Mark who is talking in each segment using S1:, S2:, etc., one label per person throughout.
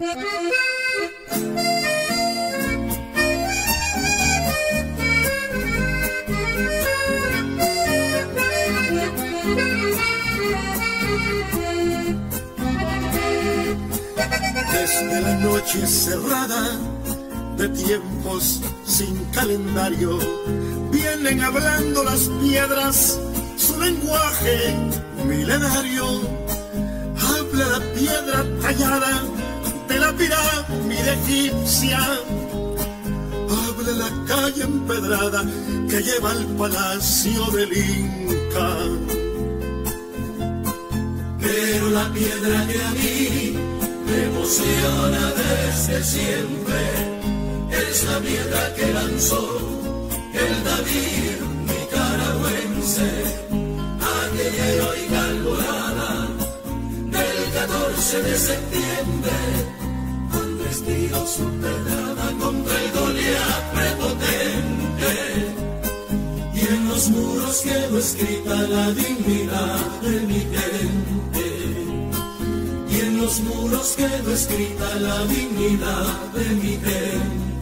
S1: Desde la noche cerrada de tiempos sin calendario, vienen hablando las piedras su lenguaje milenario. Egipcia. Habla la calle empedrada que lleva al palacio del Inca.
S2: Pero la piedra que a mí me emociona desde siempre es la piedra que lanzó el David nicaragüense, aquella heroica alborada del 14 de septiembre, estiró su pedrada contra el Goliat prepotente. Y en los muros quedó escrita la dignidad de mi gente y en los muros quedó escrita la dignidad de mi gente.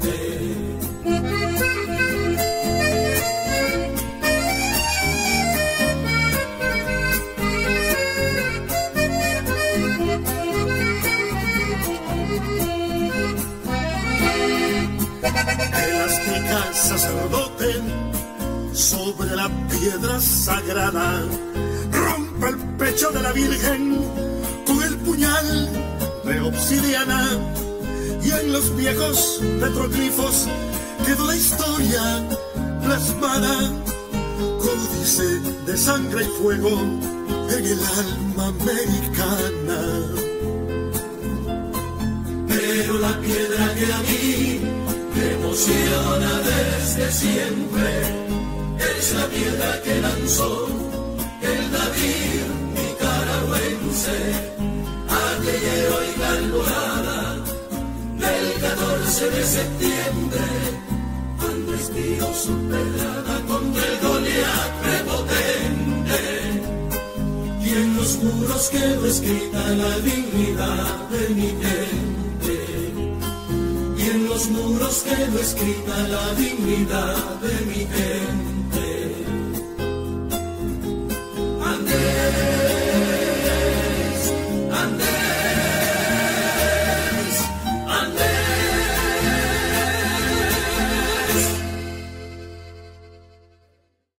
S1: Elástica sacerdote sobre la piedra sagrada rompe el pecho de la Virgen con el puñal de obsidiana. Y en los viejos petroglifos quedó la historia plasmada códice de sangre y fuego en el alma americana.
S2: Pero la piedra que a mí emociona desde siempre es la piedra que lanzó el David nicaragüense, aquella heroica alborada del 14 de septiembre, cuando estiró su pedrada contra el Goliat prepotente. Y en los muros quedó escrita la dignidad de mi gente. Los muros quedó escrita la dignidad de mi gente.